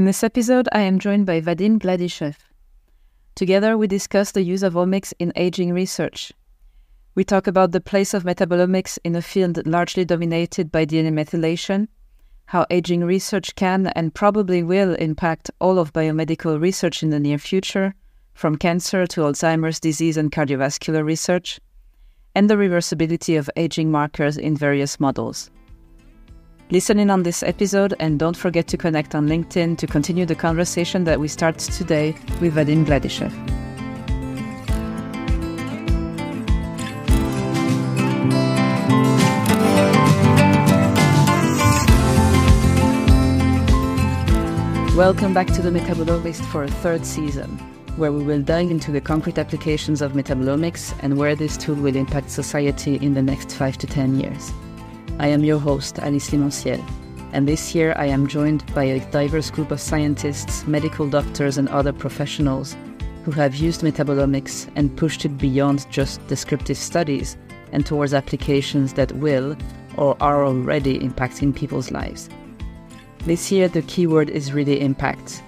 In this episode, I am joined by Vadim Gladyshev. Together, we discuss the use of omics in aging research. We talk about the place of metabolomics in a field largely dominated by DNA methylation, how aging research can and probably will impact all of biomedical research in the near future, from cancer to Alzheimer's disease and cardiovascular research, and the reversibility of aging markers in various models. Listen in on this episode and don't forget to connect on LinkedIn to continue the conversation that we started today with Vadim Gladyshev. Welcome back to the Metabolomist for a third season, where we will dive into the concrete applications of metabolomics and where this tool will impact society in the next 5 to 10 years. I am your host, Alice Limonciel, and this year I am joined by a diverse group of scientists, medical doctors, and other professionals who have used metabolomics and pushed it beyond just descriptive studies and towards applications that will or are already impacting people's lives. This year, the keyword is really impact.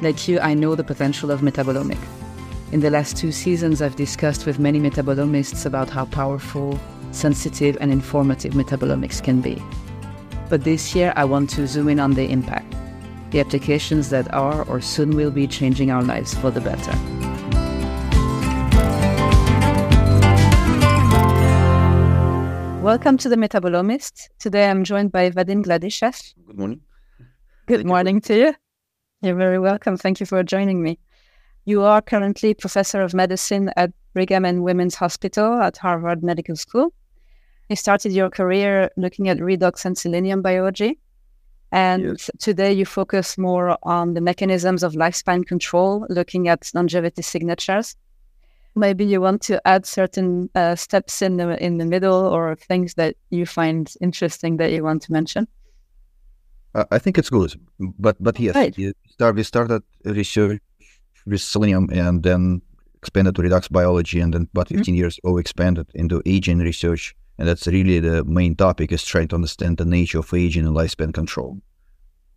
Like you, I know the potential of metabolomic. In the last two seasons, I've discussed with many metabolomists about how powerful, sensitive, and informative metabolomics can be. But this year, I want to zoom in on the impact, the applications that are or soon will be changing our lives for the better. Welcome to the Metabolomist. Today I'm joined by Vadim Gladyshev. Good morning. Good Thank morning to you. You're very welcome. Thank you for joining me. You are currently professor of medicine at Brigham and Women's Hospital at Harvard Medical School. You started your career looking at redox and selenium biology. And Yes. today you focus more on the mechanisms of lifespan control, looking at longevity signatures. Maybe you want to add certain uh, steps in the in the middle or things that you find interesting that you want to mention. Uh, I think it's good, but but yes, Right. we start we started research with selenium and then expanded to redox biology, and then about Mhm. 15 years ago expanded into aging research, and that's really the main topic is trying to understand the nature of aging and lifespan control.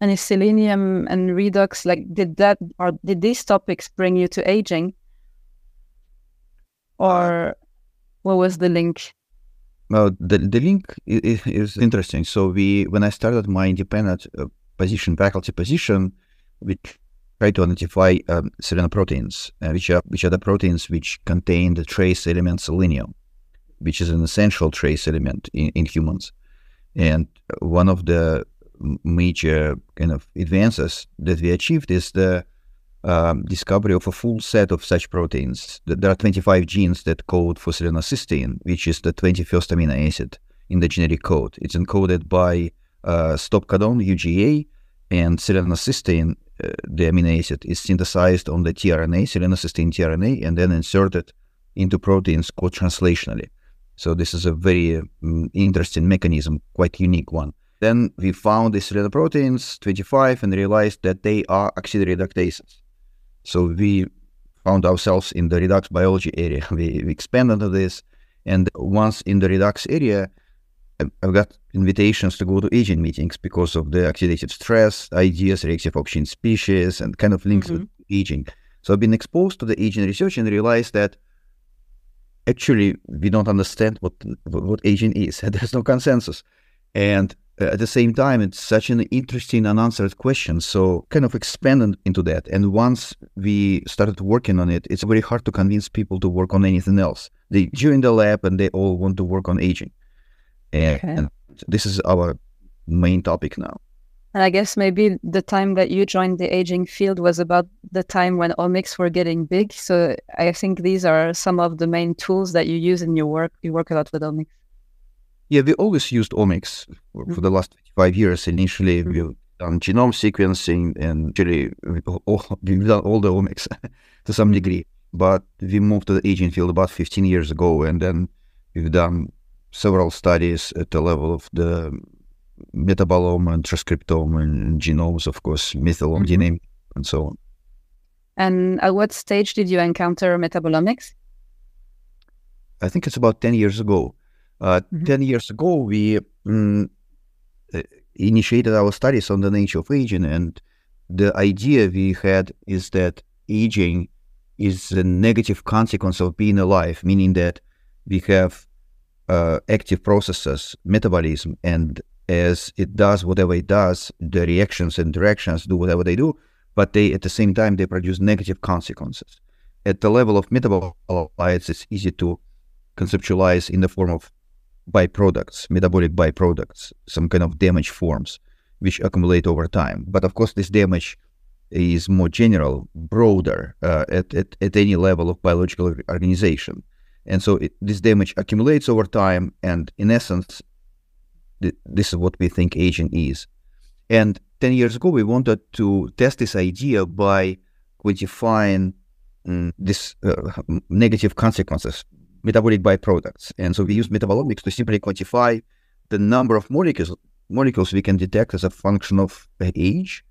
And is selenium and redox like did that or did these topics bring you to aging? Or what was the link? Well, the the link is, is interesting. So we when I started my independent uh, position, faculty position, we try to identify um, selenoproteins, uh, which are which are the proteins which contain the trace element selenium, which is an essential trace element in, in humans. And one of the major kind of advances that we achieved is the um, discovery of a full set of such proteins. There are 25 genes that code for selenocysteine, which is the 21st amino acid in the genetic code. It's encoded by uh, stop codon UGA, and selenocysteine, uh, the amino acid, is synthesized on the tRNA, selenocysteine tRNA, and then inserted into proteins cotranslationally. So this is a very um, interesting mechanism, quite unique one. Then we found the selenoproteins 25 and realized that they are oxidoreductases. So we found ourselves in the redox biology area. We, we expanded into this, and once in the redox area, I- I've got invitations to go to aging meetings because of the oxidative stress, ideas, reactive oxygen species, and kind of links with aging. So I've been exposed to the aging research and realized that actually we don't understand what what, aging is. There's no consensus, and uh, at the same time, it's such an interesting unanswered question. So kind of expanded into that. And once we started working on it, it's very hard to convince people to work on anything else. They join the lab and they all want to work on aging. And, Okay. and this is our main topic now. And I guess maybe the time that you joined the aging field was about the time when omics were getting big. So I think these are some of the main tools that you use in your work. You work a lot with omics. Yeah, we always used omics for, for the last five years. Initially, Mhm. we've done genome sequencing and actually we- all, we've done all the omics to some Mhm. degree. But we moved to the aging field about 15 years ago, and then we've done several studies at the level of the metabolome and transcriptome and genomes, of course, methylome, Mhm. DNA, and so on. And at what stage did you encounter metabolomics? I think it's about 10 years ago. Uh, Mhm. 10 years ago, we mm, uh, initiated our studies on the nature of aging, and the idea we had is that aging is a negative consequence of being alive, meaning that we have uh, active processes, metabolism, and as it does whatever it does, the reactions and directions do whatever they do, but they at the same time they produce negative consequences. At the level of metabolites, it's easy to conceptualize in the form of byproducts, metabolic byproducts, some kind of damage forms which accumulate over time. But of course, this damage is more general, broader uh, at, at, at any level of biological organization. And so it, this damage accumulates over time. And in essence, th- this is what we think aging is. And 10 years ago, we wanted to test this idea by quantifying um, this uh, negative consequences, metabolic byproducts. And so we use metabolomics to simply quantify the number of molecules molecules we can detect as a function of age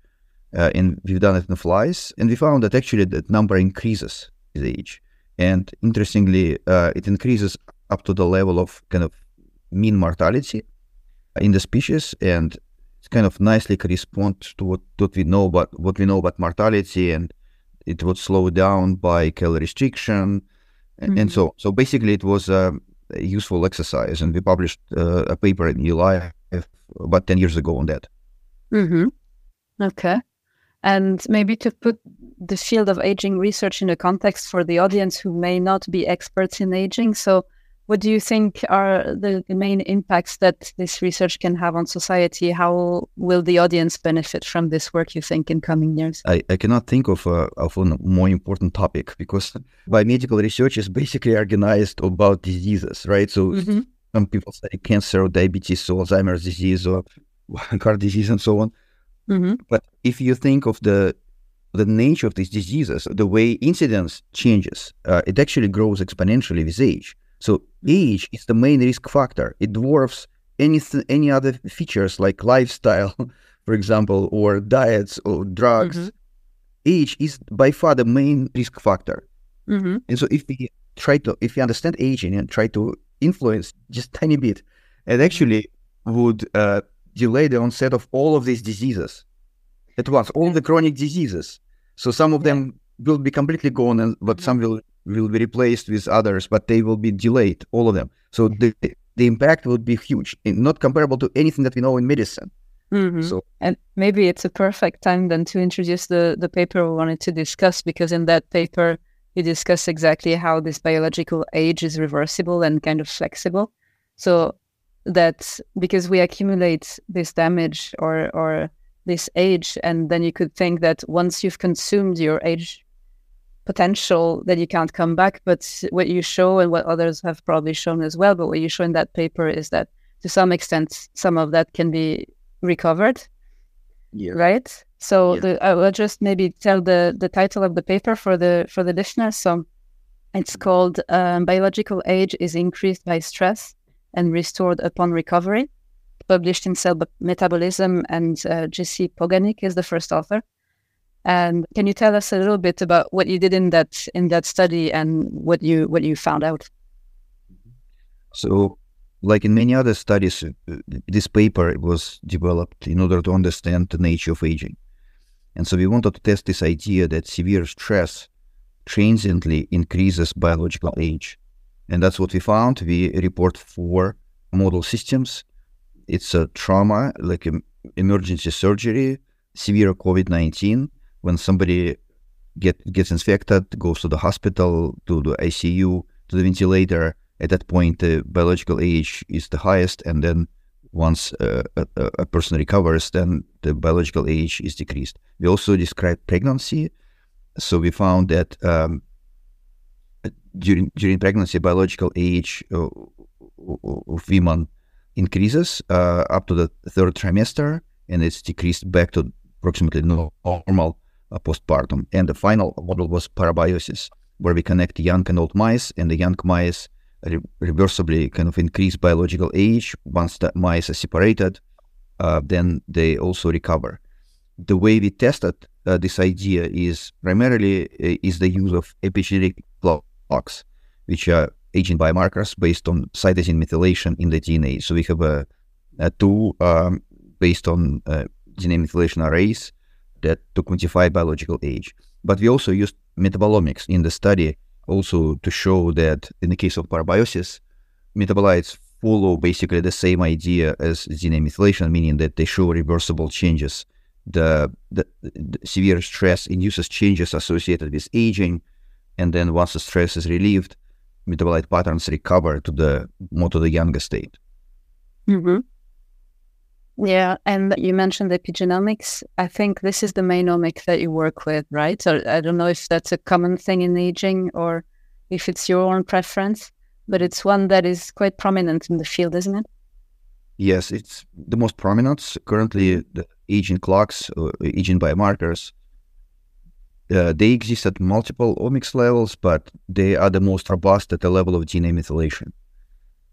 uh, and we've done it in flies, and we found that actually that number increases with age. And interestingly, uh, it increases up to the level of kind of mean mortality in the species, and it kind of nicely corresponds to what, what we know about what we know about mortality, and it would slow down by calorie restriction, mm-hmm. and so so basically it was a, useful exercise, and we published uh, a paper in July about ten years ago on that. Mm-hmm. Okay. And maybe to put the field of aging research in a context for the audience who may not be experts in aging. So, what do you think are the, the main impacts that this research can have on society? How will the audience benefit from this work, you think, in coming years? I, I cannot think of a, of a more important topic because biomedical research is basically organized about diseases, right? So, mm-hmm. some people study cancer or diabetes or Alzheimer's disease or heart disease and so on. Mm-hmm. But if you think of the the nature of these diseases, the way incidence changes, uh, it actually grows exponentially with age. So age is the main risk factor. It dwarfs any any other features like lifestyle, for example, or diets or drugs. Mm-hmm. Age is by far the main risk factor. Mm-hmm. And so if we try to, if we understand aging and try to influence just tiny bit, it actually would uh, delay the onset of all of these diseases at once, all the chronic diseases. So some of them will be completely gone, and but some will will be replaced with others, but they will be delayed, all of them. So the the impact would be huge, not comparable to anything that we know in medicine. Mm-hmm. So, and maybe it's a perfect time then to introduce the the paper we wanted to discuss because in that paper you discuss exactly how this biological age is reversible and kind of flexible. So that because we accumulate this damage or or this age and then you could think that once you've consumed your age potential that you can't come back but what you show and what others have probably shown as well but what you show in that paper is that to some extent some of that can be recovered yeah. right so yeah. the, i will just maybe tell the the title of the paper for the for the listeners so it's mm-hmm. called um, biological age is increased by stress and restored upon recovery, published in Cell Metabolism, and uh, Jesse Poganik is the first author. And can you tell us a little bit about what you did in that in that study and what you what you found out? So, like in many other studies, uh, this paper was developed in order to understand the nature of aging. And so we wanted to test this idea that severe stress transiently increases biological age. And that's what we found. We report four model systems. It's a trauma, like emergency surgery, severe COVID 19, when somebody get, gets infected, goes to the hospital, to the ICU, to the ventilator. At that point, the biological age is the highest. And then once uh, a, a, person recovers, then the biological age is decreased. We also described pregnancy. So we found that um, during during pregnancy, biological age of women increases uh, up to the third trimester, and it's decreased back to approximately normal uh, postpartum. And the final model was parabiosis, where we connect young and old mice, and the young mice re- reversibly kind of increase biological age. Once the mice are separated, uh, then they also recover. The way we tested uh, this idea is primarily uh, is the use of epigenetic clocks, which are aging biomarkers based on cytosine methylation in the DNA. So we have a, a two um, based on uh, DNA methylation arrays that to quantify biological age. But we also used metabolomics in the study also to show that in the case of parabiosis, metabolites follow basically the same idea as DNA methylation, meaning that they show reversible changes. The, the, the severe stress induces changes associated with aging, and then once the stress is relieved, metabolite patterns recover to the more to the younger state. Mm-hmm. Yeah, and you mentioned the epigenomics. I think this is the main omic that you work with, right? So I don't know if that's a common thing in aging or if it's your own preference, but it's one that is quite prominent in the field, isn't it? Yes, it's the most prominent. Currently, the aging clocks, uh, aging biomarkers, uh, they exist at multiple omics levels, but they are the most robust at the level of DNA methylation.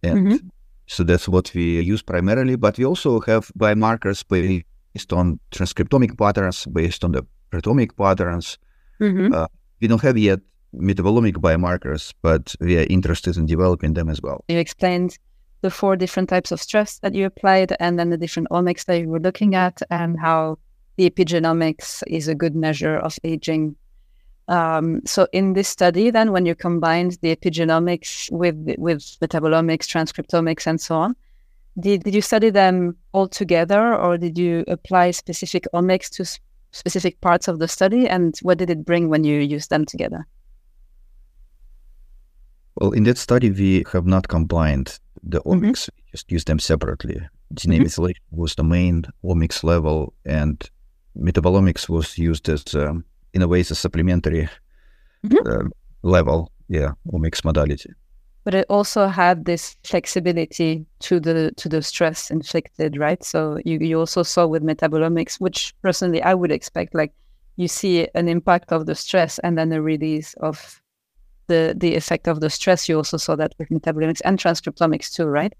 And mm-hmm. So that's what we use primarily. But we also have biomarkers based on transcriptomic patterns, based on the proteomic patterns. Mm-hmm. Uh, we don't have yet metabolomic biomarkers, but we are interested in developing them as well. You explained the four different types of stress that you applied and then the different omics that you were looking at and how the epigenomics is a good measure of aging. Um, so in this study, then when you combined the epigenomics with with metabolomics, transcriptomics, and so on, did, did you study them all together, or did you apply specific omics to s- specific parts of the study? And what did it bring when you used them together? Well, in that study, we have not combined the mm-hmm. omics; mm-hmm. we just used them separately. DNA mm-hmm. was the main omics level, and metabolomics was used as, um, in a way, as a supplementary mm-hmm. uh, level, yeah, omics modality. But it also had this flexibility to the to the stress inflicted, right? So you, you also saw with metabolomics, which personally I would expect, like you see an impact of the stress and then a release of the the effect of the stress. You also saw that with metabolomics and transcriptomics too, right?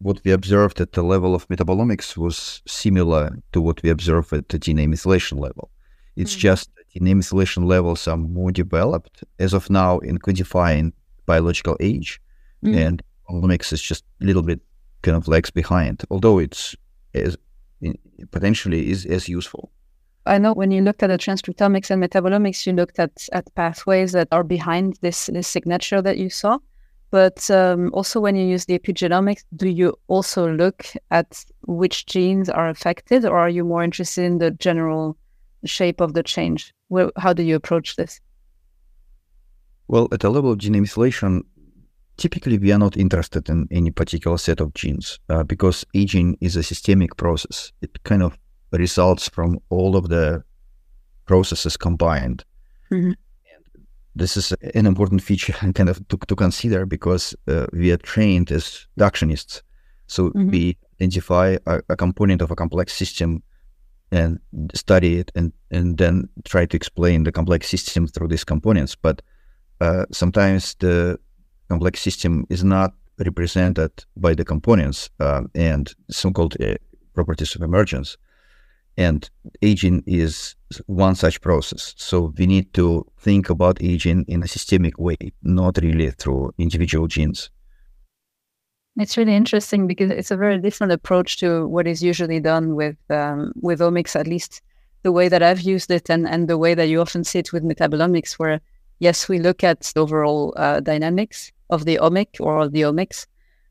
what we observed at the level of metabolomics was similar to what we observed at the DNA methylation level. It's mm-hmm. just DNA methylation levels are more developed as of now in quantifying biological age, mm-hmm. and omics is just a little bit kind of lags behind, although it's as potentially is as useful. I know when you looked at the transcriptomics and metabolomics, you looked at, at pathways that are behind this, this signature that you saw. But um, also, when you use the epigenomics, do you also look at which genes are affected, or are you more interested in the general shape of the change? Well, how do you approach this? Well, at the level of gene methylation, typically we are not interested in any particular set of genes uh, because aging is a systemic process. It kind of results from all of the processes combined. Mm-hmm this is an important feature kind of to, to consider because uh, we are trained as reductionists. So mm-hmm. we identify a, a, component of a complex system and study it and, and then try to explain the complex system through these components. But uh, sometimes the complex system is not represented by the components uh, and so-called uh, properties of emergence. And aging is one such process. So we need to think about aging in a systemic way, not really through individual genes. It's really interesting because it's a very different approach to what is usually done with um, with omics, at least the way that I've used it, and and the way that you often see it with metabolomics, where yes, we look at the overall uh, dynamics of the omic or the omics,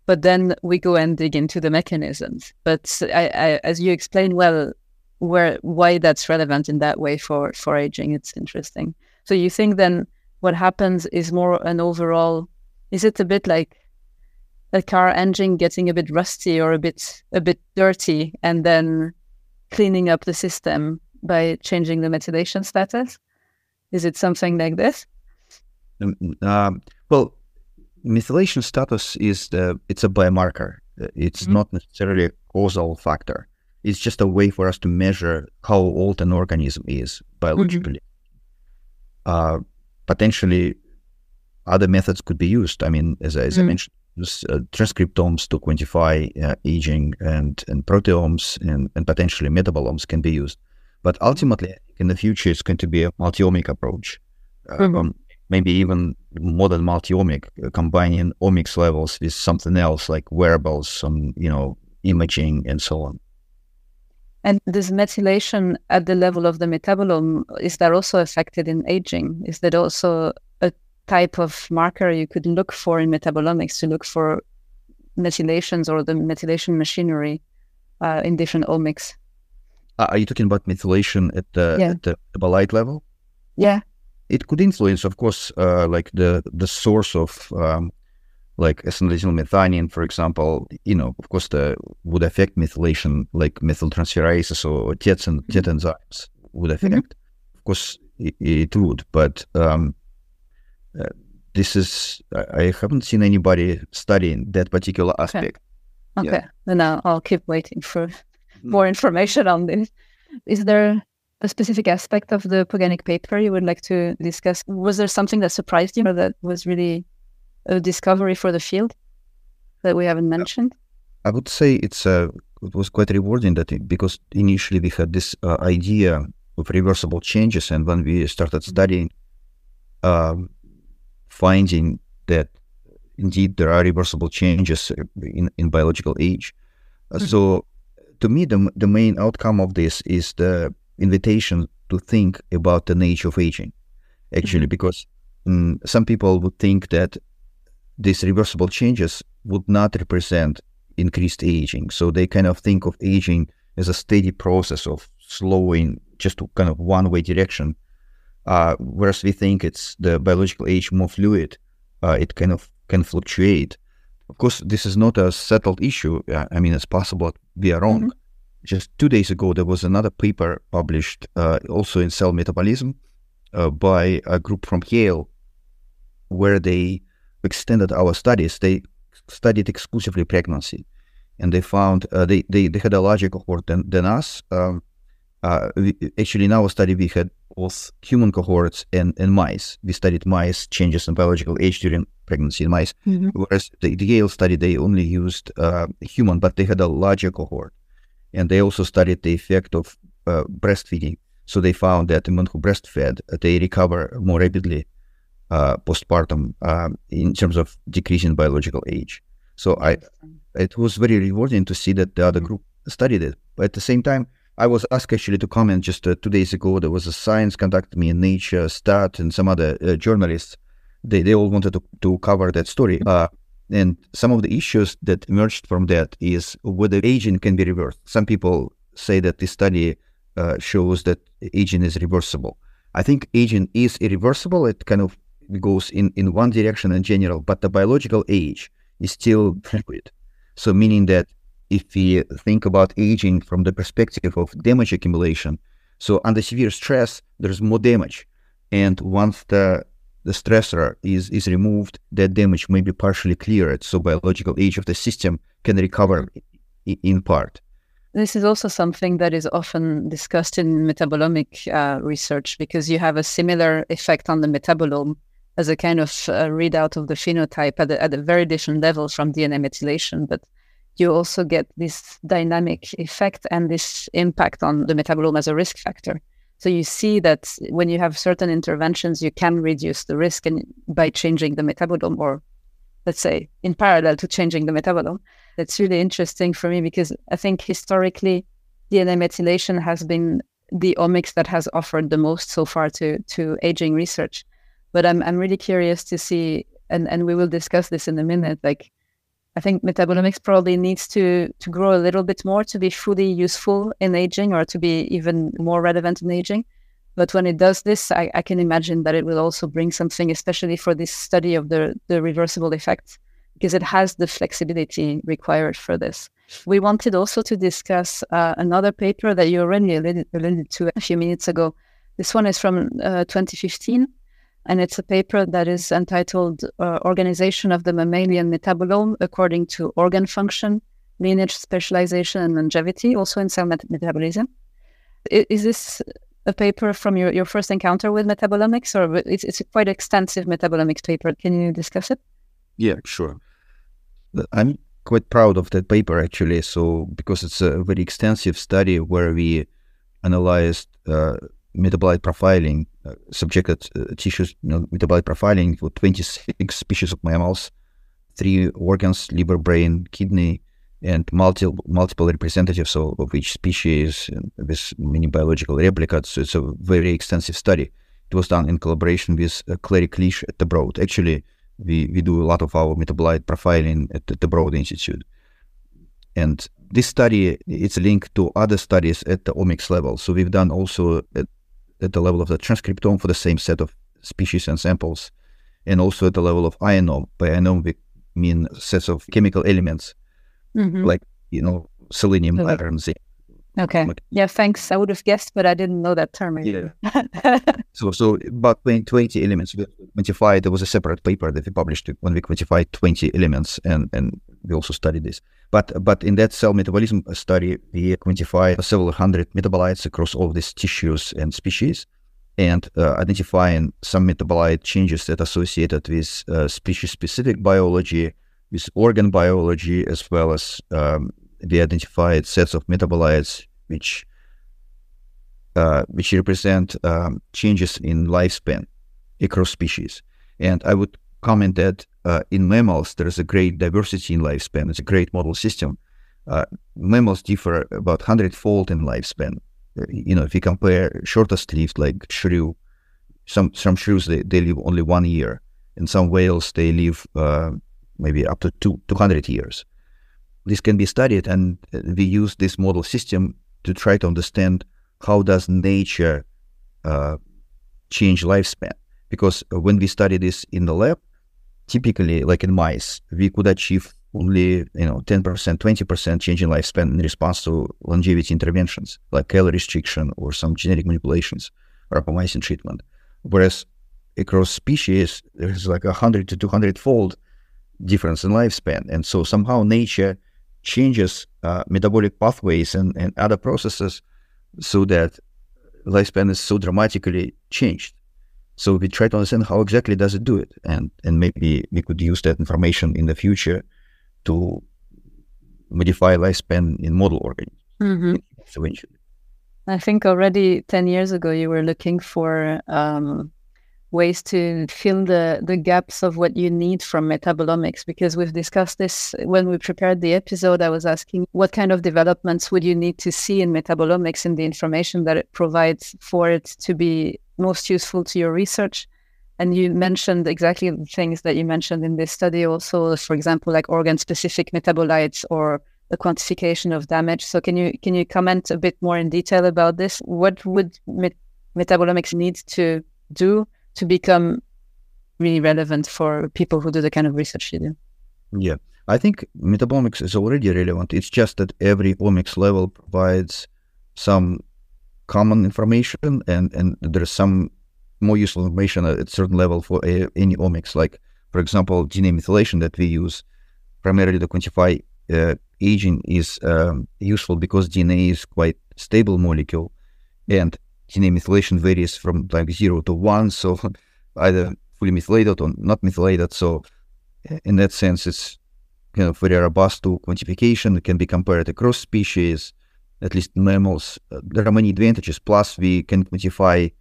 but then we go and dig into the mechanisms. But I, I, as you explained well, where why that's relevant in that way for for aging. It's interesting. So you think then what happens is more an overall is it a bit like a car engine getting a bit rusty or a bit a bit dirty and then cleaning up the system by changing the methylation status? Is it something like this? Um, uh, well, methylation status is the it's a biomarker. It's mm-hmm. not necessarily a causal factor. It's just a way for us to measure how old an organism is biologically. Mm-hmm. Uh, potentially, other methods could be used. I mean, as, as mm-hmm. I mentioned, transcriptomes to quantify uh, aging and, and proteomes and, and potentially metabolomes can be used. But ultimately, in the future, it's going to be a multi-omic approach. Uh, mm-hmm. Um, maybe even more than multi-omic, uh, combining omics levels with something else like wearables, some, you know, imaging and so on. And this methylation at the level of the metabolome, is that also affected in aging? Is that also type of marker you could look for in metabolomics to look for methylations or the methylation machinery uh, in different omics? Uh, are you talking about methylation at the, yeah. at the metabolite level? Yeah. It could influence, of course, uh, like the the source of um, like acetyl methionine, for example, you know, of course, the would affect methylation, like methyltransferases or TET, and, TET mm-hmm. enzymes would affect. Mm-hmm. Of course, it, it would, but um, uh, this is I haven't seen anybody studying that particular aspect. Okay, okay. Yeah. now I'll keep waiting for mm-hmm. more information on this. Is there a specific aspect of the Poganik paper you would like to discuss? Was there something that surprised you or that was really a discovery for the field that we haven't mentioned? I would say it's uh, it was quite rewarding that it, because initially we had this uh, idea of reversible changes, and when we started mm-hmm. studying, um, finding that indeed there are reversible changes in, in biological age. Mm-hmm. So, to me, the the main outcome of this is the invitation to think about the nature of aging. Actually, mm-hmm. because um, some people would think that these reversible changes would not represent increased aging. So they kind of think of aging as a steady process of slowing just to kind of one way direction. Uh, whereas we think it's the biological age more fluid, uh, it kind of can fluctuate. Of course, this is not a settled issue. I mean, it's possible we are wrong. Mm-hmm. Just two days ago, there was another paper published uh, also in Cell Metabolism uh, by a group from Yale, where they extended our studies, they studied exclusively pregnancy, and they found uh, they, they they had a larger cohort than than us. Um, uh, we, actually, in our study, we had both human cohorts and, and mice. We studied mice changes in biological age during pregnancy in mice, mm-hmm. whereas the, the, Yale study they only used uh, human, but they had a larger cohort, and they also studied the effect of uh, breastfeeding. So they found that the women who breastfed, they recover more rapidly uh, postpartum um, in terms of decreasing biological age. So I, it was very rewarding to see that the other group studied it. But at the same time, I was asked actually to comment just uh, two days ago. There was a science conducted me in Nature, Stat, and some other uh, journalists. They, they all wanted to, to cover that story. Uh, and some of the issues that emerged from that is whether aging can be reversed. Some people say that this study uh, shows that aging is reversible. I think aging is irreversible. It kind of goes in, in one direction in general, but the biological age is still fluid. So meaning that if we think about aging from the perspective of damage accumulation, so under severe stress, there's more damage. And once the the stressor is, is removed, that damage may be partially cleared. So biological age of the system can recover in part. This is also something that is often discussed in metabolomic uh, research because you have a similar effect on the metabolome as a kind of uh, readout of the phenotype at a, at a very different level from DNA methylation. But you also get this dynamic effect and this impact on the metabolome as a risk factor. So you see that when you have certain interventions, you can reduce the risk and by changing the metabolome or let's say in parallel to changing the metabolome. That's really interesting for me because I think historically DNA methylation has been the omics that has offered the most so far to to aging research. But I'm I'm really curious to see, and and we will discuss this in a minute. Like, I think metabolomics probably needs to to grow a little bit more to be fully useful in aging, or to be even more relevant in aging. But when it does this, I, I can imagine that it will also bring something, especially for this study of the the reversible effects, because it has the flexibility required for this. We wanted also to discuss uh, another paper that you already alluded, alluded, to a few minutes ago. This one is from uh, 2015 and it's a paper that is entitled uh, Organization of the Mammalian Metabolome According to Organ Function, Lineage Specialization, and Longevity, also in cell met- metabolism. Is this a paper from your, your first encounter with metabolomics, or it's, it's a quite extensive metabolomics paper? Can you discuss it? Yeah, sure. I'm quite proud of that paper actually. So, because it's a very extensive study where we analyzed uh, metabolite profiling, uh, subjected uh, tissues you know, metabolite profiling for 26 species of mammals, three organs, liver, brain, kidney, and multiple multiple representatives of, of each species with many biological replicates. So it's a very extensive study. It was done in collaboration with uh, Clary Clish at the Broad. Actually, we, we do a lot of our metabolite profiling at, at the Broad Institute. And this study, it's linked to other studies at the omics level. So we've done also at, at the level of the transcriptome for the same set of species and samples, and also at the level of ionome. By ionome, we mean sets of chemical elements, mm-hmm. like, you know, selenium, iron, zinc. Okay. Yeah, thanks. I would have guessed, but I didn't know that term. Yeah. so, so about 20 elements. We quantified, there was a separate paper that we published when we quantified 20 elements, and, and we also studied this. But but in that cell metabolism study, we quantified several hundred metabolites across all these tissues and species, and uh, identifying some metabolite changes that associated with uh, species-specific biology, with organ biology, as well as um, we identified sets of metabolites which uh, which represent um, changes in lifespan across species. And I would comment that uh, in mammals, there is a great diversity in lifespan. It's a great model system. Uh, mammals differ about hundredfold in lifespan. Uh, you know, if you compare shortest lived like shrew, some some shrews they, they live only one year, and some whales they live uh, maybe up to two two hundred years. This can be studied, and uh, we use this model system to try to understand how does nature uh, change lifespan. Because when we study this in the lab, typically, like in mice, we could achieve only you know 10%, 20% change in lifespan in response to longevity interventions like calorie restriction or some genetic manipulations, rapamycin treatment. Whereas across species, there's like a hundred to two hundred fold difference in lifespan, and so somehow nature changes uh, metabolic pathways and, and other processes so that lifespan is so dramatically changed. So we try to understand how exactly does it do it, and and maybe we could use that information in the future to modify lifespan in model organisms mm-hmm. eventually. I think already ten years ago you were looking for um, ways to fill the the gaps of what you need from metabolomics because we've discussed this when we prepared the episode i was asking what kind of developments would you need to see in metabolomics and the information that it provides for it to be most useful to your research. And you mentioned exactly the things that you mentioned in this study also for example like organ specific metabolites or the quantification of damage. So can you can you comment a bit more in detail about this? What would met- metabolomics need to do to become really relevant for people who do the kind of research you do? Yeah, I think metabolomics is already relevant. It's just that every omics level provides some common information, and and there's some more useful information at certain level for a, any omics. Like, for example, DNA methylation that we use primarily to quantify uh, aging is um, useful because DNA is quite stable molecule, and DNA methylation varies from like zero to one, so either fully methylated or not methylated. So in that sense, it's kind of very robust to quantification. It can be compared across species, at least mammals. Uh, there are many advantages. Plus, we can quantify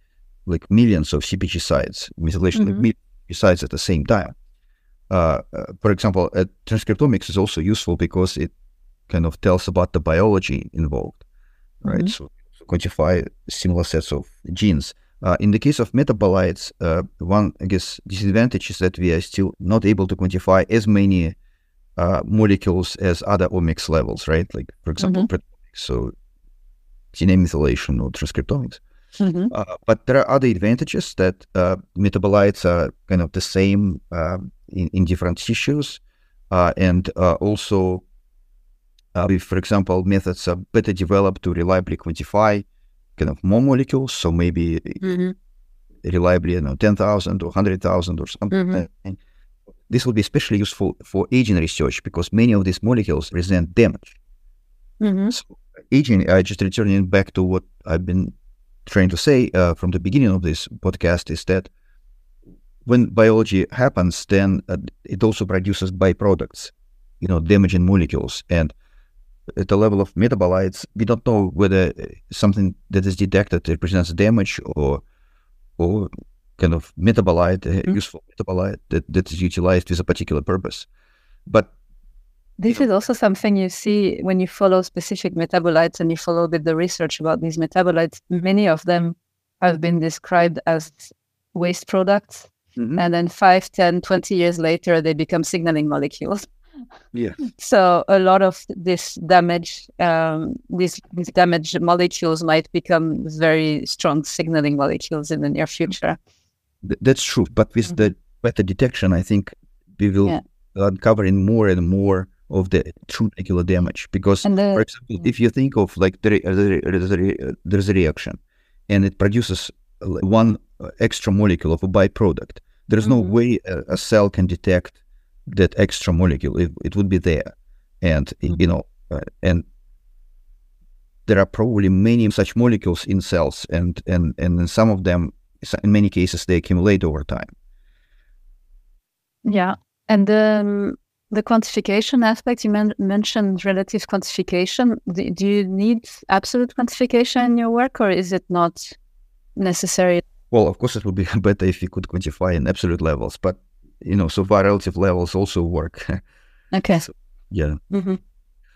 like millions of CpG sites, methylation mm-hmm. like sites at the same time. Uh, uh, for example, uh, transcriptomics is also useful because it kind of tells about the biology involved, right? Mm-hmm. So quantify similar sets of genes. Uh, in the case of metabolites, uh, one, I guess, disadvantage is that we are still not able to quantify as many uh, molecules as other omics levels, right? Like, for example, mm-hmm. so DNA methylation or transcriptomics. Mm-hmm. Uh, but there are other advantages that uh, metabolites are kind of the same um, in, in different tissues. Uh, and also uh, with, for example, methods are better developed to reliably quantify kind of more molecules. So maybe mm-hmm. reliably, you know, 10,000 or 100,000 or something. Mm-hmm. This will be especially useful for aging research because many of these molecules present damage. Mm-hmm. So aging, I just returning back to what I've been trying to say uh, from the beginning of this podcast is that when biology happens, then uh, it also produces byproducts, you know, damaging molecules. And at the level of metabolites, we don't know whether something that is detected represents damage or or kind of metabolite, mm-hmm. useful metabolite that, that is utilized with a particular purpose. But This is also something you see when you follow specific metabolites and you follow the, the research about these metabolites. Many of them have been described as waste products. Mm-hmm. And then 5, 10, 20 years later, they become signaling molecules. Yeah. So a lot of this damage, um, these, these damaged molecules might become very strong signaling molecules in the near future. That's true. But with mm-hmm. the better detection, I think we will yeah. uncovering more and more of the true molecular damage. Because, the, for example, yeah. if you think of like the, the, there's a reaction and it produces one extra molecule of a byproduct, there's mm-hmm. no way a, a, cell can detect that extra molecule. It, it would be there, and mm-hmm. you know, uh, and there are probably many such molecules in cells, and and and in some of them, in many cases, they accumulate over time. Yeah, and um, the quantification aspect you men- mentioned relative quantification. Do, do you need absolute quantification in your work, or is it not necessary? Well, of course, it would be better if you could quantify in absolute levels, but you know, so far relative levels also work. okay. So, yeah. Mm-hmm.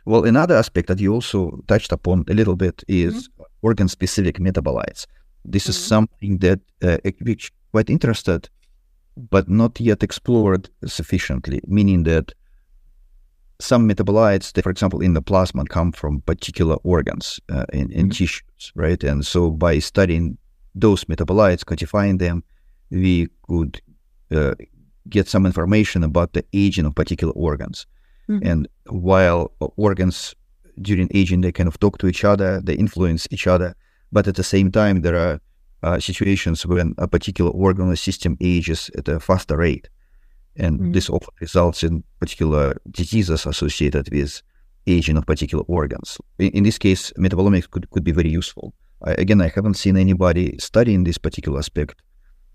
Well, another aspect that you also touched upon a little bit is mm-hmm. organ-specific metabolites. This mm-hmm. is something that uh, which quite interested, but not yet explored sufficiently. Meaning that some metabolites, that, for example, in the plasma, come from particular organs uh, in, in mm-hmm. tissues, right? And so by studying those metabolites, quantifying them, we could uh, get some information about the aging of particular organs. Mm-hmm. And while organs during aging, they kind of talk to each other, they influence each other. But at the same time, there are uh, situations when a particular organ or system ages at a faster rate. And mm-hmm. this often results in particular diseases associated with aging of particular organs. In, in this case, metabolomics could, could be very useful. I, again, I haven't seen anybody studying this particular aspect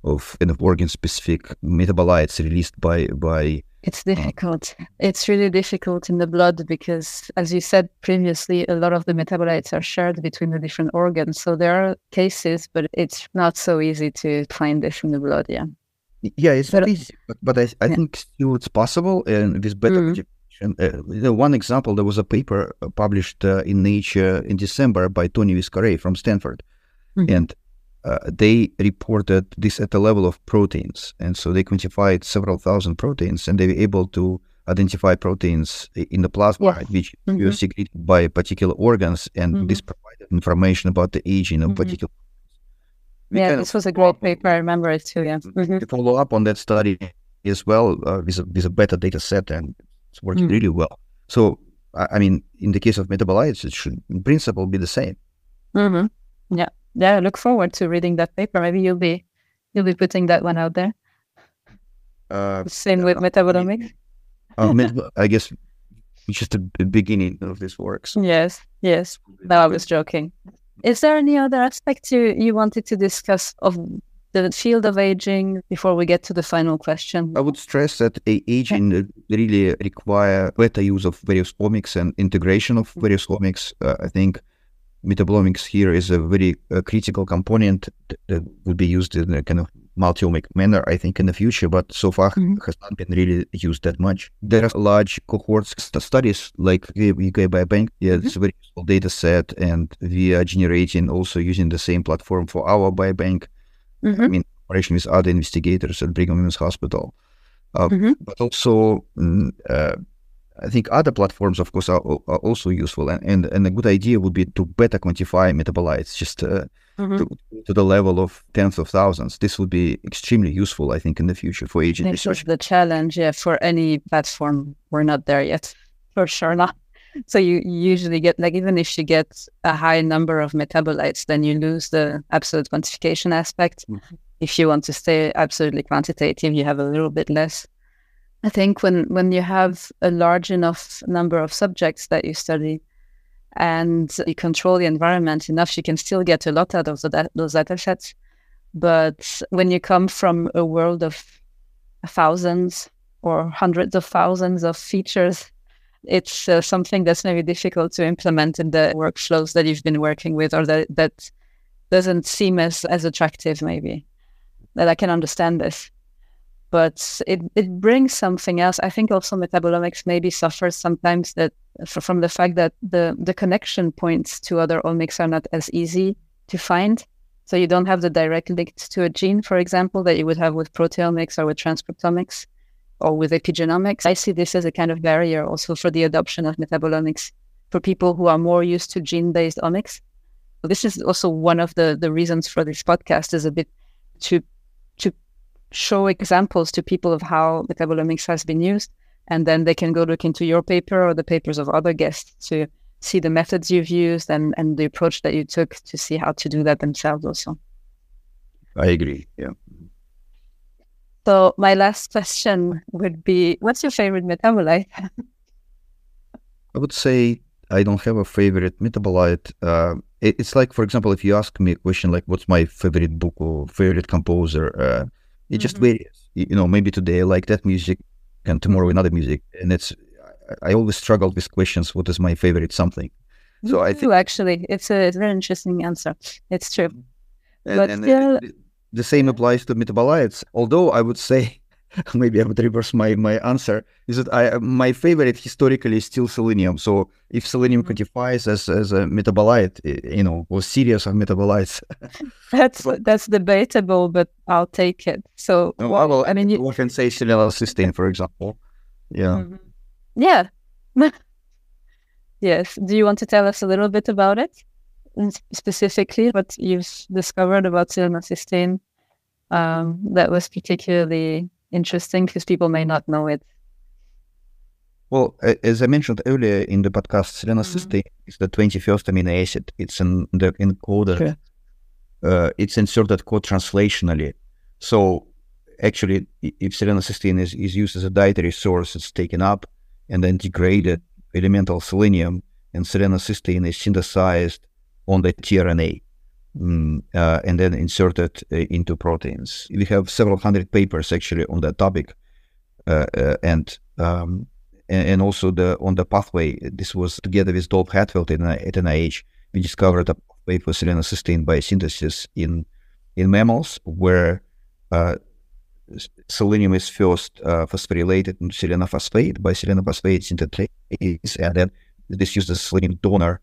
of kind of organ specific metabolites released by by it's uh, difficult uh, it's really difficult in the blood because as you said previously a lot of the metabolites are shared between the different organs so there are cases but it's not so easy to find this in the blood yeah yeah it's but, easy but, but i, I yeah. think still it's possible and with better mm-hmm. Uh, you know, one example, there was a paper uh, published uh, in Nature in December by Tony Wyss-Coray from Stanford, mm-hmm. and uh, they reported this at the level of proteins. And so they quantified several thousand proteins and they were able to identify proteins in the plasma, yeah. which mm-hmm. were secreted by particular organs. And mm-hmm. this provided information about the aging of mm-hmm. particular we yeah, this was a great paper. I remember it too. Yeah. To follow up on that study as well uh, with, a, with a better data set, and it's working mm. really well. So, I, I, mean, in the case of metabolites, it should in principle be the same. Mm-hmm. Yeah yeah, I look forward to reading that paper. Maybe you'll be you'll be putting that one out there. Uh, Same with uh, metabolomics. Uh, I guess it's just the beginning of this work. So. Yes, yes. No, I was joking. Is there any other aspect you, you wanted to discuss of the field of aging before we get to the final question? I would stress that aging really require better use of various omics and integration of various omics. Uh, I think metabolomics here is a very uh, critical component that would be used in a kind of multi-omic manner, I think, in the future, but so far mm-hmm. has not been really used that much. There are large cohorts studies like UK Biobank. Yeah, mm-hmm. it's a very useful data set, and we are generating also using the same platform for our biobank. Mm-hmm. I mean, cooperation with other investigators at Brigham Women's Hospital. Uh, mm-hmm. But also, mm, uh, I think other platforms, of course, are, are also useful, and, and, and a good idea would be to better quantify metabolites, just uh, mm-hmm. to, to, the level of tens of thousands. This would be extremely useful, I think, in the future for aging this research. the challenge, yeah, for any platform. We're not there yet, for sure not. So you usually get like even if you get a high number of metabolites, then you lose the absolute quantification aspect. Mm-hmm. If you want to stay absolutely quantitative, you have a little bit less. I think when when you have a large enough number of subjects that you study and you control the environment enough, you can still get a lot out of the, those data sets. But when you come from a world of thousands or hundreds of thousands of features, it's uh, something that's maybe difficult to implement in the workflows that you've been working with or that, that doesn't seem as, as attractive maybe. That I can understand this. But it, it brings something else. I think also metabolomics maybe suffers sometimes that from the fact that the, the connection points to other omics are not as easy to find. So you don't have the direct link to a gene, for example, that you would have with proteomics or with transcriptomics or with epigenomics. I see this as a kind of barrier also for the adoption of metabolomics for people who are more used to gene-based omics. This is also one of the, the reasons for this podcast is a bit to to show examples to people of how metabolomics has been used. And then they can go look into your paper or the papers of other guests to see the methods you've used and, and the approach that you took to see how to do that themselves also. I agree. Yeah. So my last question would be what's your favorite metabolite? I would say I don't have a favorite metabolite. Uh, it, it's like, for example, if you ask me a question like, "What's my favorite book or favorite composer?" Uh, it mm-hmm. just varies. You know, maybe today I like that music, and tomorrow another music, and it's. I always struggle with questions. What is my favorite something? So I think actually, it's a, very interesting answer. It's true, and, but and still, the, the same applies to metabolites. Although I would say maybe I would reverse my, my answer, is that I my favorite historically is still selenium. So if selenium mm-hmm. quantifies as, as a metabolite, you know, or series of metabolites. that's but, that's debatable, but I'll take it. So no, well, well, I mean, you can say selenocysteine, for example. Yeah. Mm-hmm. Yeah. yes. Do you want to tell us a little bit about it? Specifically, what you've discovered about selenocysteine um, that was particularly interesting because people may not know it. Well, as I mentioned earlier in the podcast, selenocysteine mm-hmm. is the 21st amino acid. It's in the encoder. Sure. Uh, it's inserted co-translationally. So actually, if selenocysteine is, is used as a dietary source, it's taken up and then degraded elemental selenium, and selenocysteine is synthesized on the tRNA mm, uh, and then inserted uh, into proteins. We have several hundred papers actually on that topic, uh, uh and, um, and, and also the on the pathway. This was together with Dolph Hatfield at, at NIH. We discovered a pathway for selenocysteine biosynthesis in in mammals where uh, selenium is first uh, phosphorylated into selenophosphate by selenophosphate synthetase, and then this uses selenium donor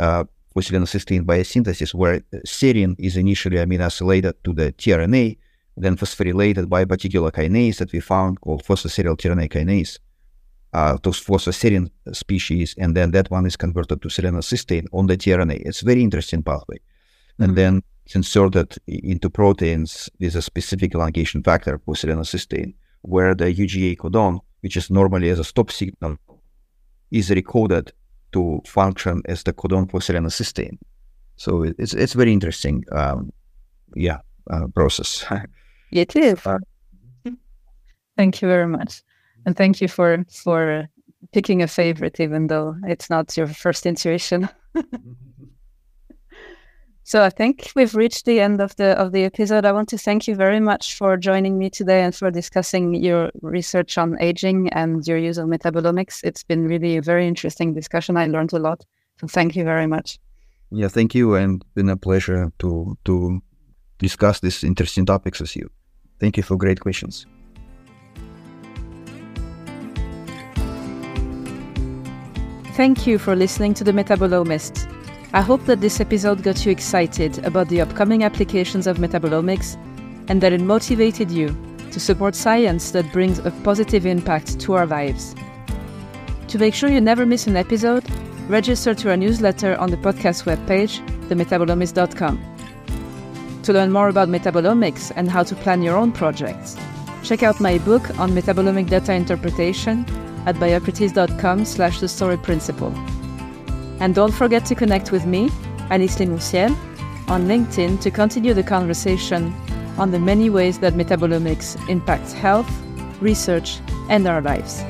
uh, cysteine biosynthesis, where serine is initially aminoacylated to the tRNA, then phosphorylated by a particular kinase that we found called phosphoseryl tRNA kinase, uh, those phosphoserine species, and then that one is converted to selenocysteine on the tRNA. It's a very interesting pathway. Mm-hmm. And then it's inserted into proteins with a specific elongation factor for selenocysteine, where the UGA codon, which is normally as a stop signal, is recoded to function as the codon for selenocysteine. So it's it's very interesting, um, yeah, uh, process. it is. Uh, thank you very much, and thank you for for picking a favorite, even though it's not your first intuition. So I think we've reached the end of the of the episode. I want to thank you very much for joining me today and for discussing your research on aging and your use of metabolomics. It's been really a very interesting discussion. I learned a lot. So thank you very much. Yeah, thank you, and been a pleasure to to discuss these interesting topics with you. Thank you for great questions. Thank you for listening to the Metabolomist. I hope that this episode got you excited about the upcoming applications of metabolomics and that it motivated you to support science that brings a positive impact to our lives. To make sure you never miss an episode, register to our newsletter on the podcast webpage, themetabolomist.com. To learn more about metabolomics and how to plan your own projects, check out my book on metabolomic data interpretation at biocrates.com slash the story principle. And don't forget to connect with me, Alice Limonciel, on LinkedIn to continue the conversation on the many ways that metabolomics impacts health, research, and our lives.